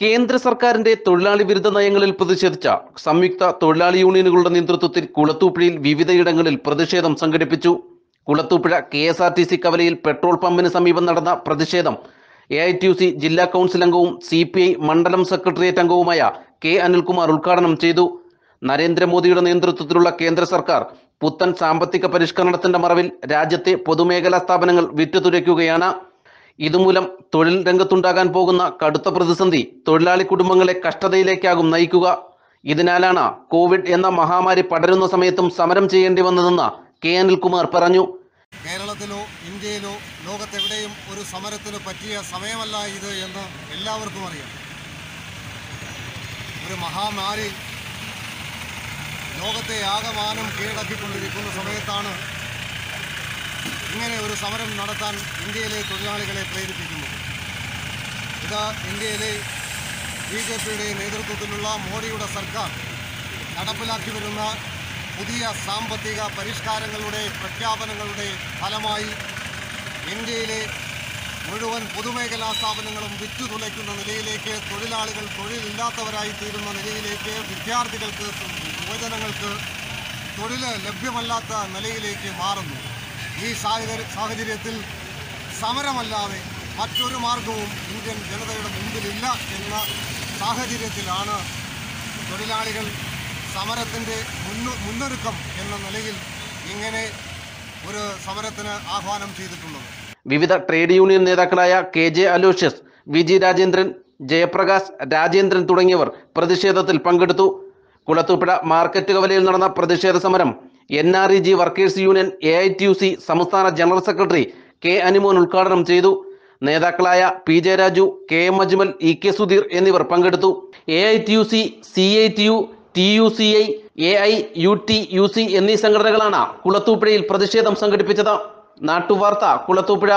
കേന്ദ്ര സർക്കാരിന്റെ തൊഴിലാളി വിരുദ്ധ നയങ്ങളിൽ പ്രതിഷേധിച്ച സംയുക്ത തൊഴിലാളി യൂണിയനുകളുടെ നേതൃത്വത്തിൽ കുളത്തൂപ്പുഴയിൽ വിവിധയിടങ്ങളിൽ പ്രതിഷേധം സംഘടിപ്പിച്ചു. Kulathupuzha K S R T C കവലയിൽ പെട്രോൾ പമ്പിന് സമീപം നടന്ന പ്രതിഷേധം A I T U C ജില്ലാ കൗൺസിൽ അംഗവും സി പി ഐ മണ്ഡലം സെക്രട്ടേറിയറ്റ് അംഗവുമായ കെ അനിൽകുമാർ ഉദ്ഘാടനം ചെയ്തു. നരേന്ദ്രമോദിയുടെ നേതൃത്വത്തിലുള്ള കേന്ദ്ര സർക്കാർ പുത്തൻ സാമ്പത്തിക പരിഷ്കരണത്തിന്റെ മറവിൽ രാജ്യത്തെ പൊതുമേഖലാ സ്ഥാപനങ്ങൾ വിറ്റുതുരയ്ക്കുകയാണ്. ഇതുമൂലം തൊഴിൽ രംഗത്തുണ്ടാകാൻ പോകുന്ന കടുത്ത പ്രതിസന്ധി തൊഴിലാളി കുടുംബങ്ങളെ കഷ്ടതയിലേക്കാകും നയിക്കുക. ഇതിനാലാണ് കോവിഡ് എന്ന മഹാമാരി പടരുന്ന സമയത്തും സമരം ചെയ്യേണ്ടി വന്നതെന്ന് കെ അനിൽകുമാർ പറഞ്ഞു. കേരളത്തിലോ ഇന്ത്യയിലോ ലോകത്തെവിടെയും ഒരു സമരത്തിന് പറ്റിയ സമയമല്ല ഇത് എന്ന് എല്ലാവർക്കും അറിയാം. ഒരു മഹാമാരി ലോകത്തെ ആകമാനം കീഴടക്കിക്കൊണ്ടിരിക്കുന്ന സമയത്താണ് ഒരു സമരം നടത്താൻ ഇന്ത്യയിലെ തൊഴിലാളികളെ പ്രേരിപ്പിക്കുന്നു. ഇത് ഇന്ത്യയിലെ ബി ജെ പിയുടെ നേതൃത്വത്തിലുള്ള മോഡിയുടെ സർക്കാർ നടപ്പിലാക്കി വരുന്ന പുതിയ സാമ്പത്തിക പരിഷ്കാരങ്ങളുടെ പ്രഖ്യാപനങ്ങളുടെ ഫലമായി ഇന്ത്യയിലെ മുഴുവൻ പൊതുമേഖലാ സ്ഥാപനങ്ങളും വിറ്റു വിറ്റുതുലയ്ക്കുന്ന നിലയിലേക്ക് തൊഴിലാളികൾ തൊഴിലില്ലാത്തവരായി തീരുന്ന നിലയിലേക്ക് വിദ്യാർത്ഥികൾക്ക് യുവജനങ്ങൾക്ക് തൊഴിൽ ലഭ്യമല്ലാത്ത നിലയിലേക്ക് മാറുന്നു. ഈ സാഹചര്യ സാഹചര്യത്തിൽ സമരമല്ലാതെ മറ്റൊരു മാർഗവും ഇന്ത്യൻ ജനതയുടെ മുമ്പിലില്ല എന്ന സാഹചര്യത്തിലാണ് തൊഴിലാളികൾ സമരത്തിന്റെ മുന്നു മുന്നൊരുക്കം എന്ന നിലയിൽ ഇങ്ങനെ ഒരു സമരത്തിന് ആഹ്വാനം ചെയ്തിട്ടുള്ളത്. വിവിധ ട്രേഡ് യൂണിയൻ നേതാക്കളായ K J Aloysius V G Rajendran Jayaprakash Rajendran തുടങ്ങിയവർ പ്രതിഷേധത്തിൽ പങ്കെടുത്തു. കുളത്തൂപ്പുഴ മാർക്കറ്റ് കവലയിൽ നടന്ന പ്രതിഷേധ സമരം N R E G workers union A I T U C സംസ്ഥാന ജനറൽ സെക്രട്ടറി കെ അനുമോൻ ഉദ്ഘാടനം ചെയ്തു. നേതാക്കളായ P J Raju K M Ajmal E K Sudheer എന്നിവർ പങ്കെടുത്തു. A I T U C C I T U T U C I A I U T U C എന്നീ സംഘടനകളാണ് കുളത്തൂപ്പുഴയിൽ പ്രതിഷേധം സംഘടിപ്പിച്ചത്. നാട്ടുവാർത്ത കുളത്തൂപ്പുഴ.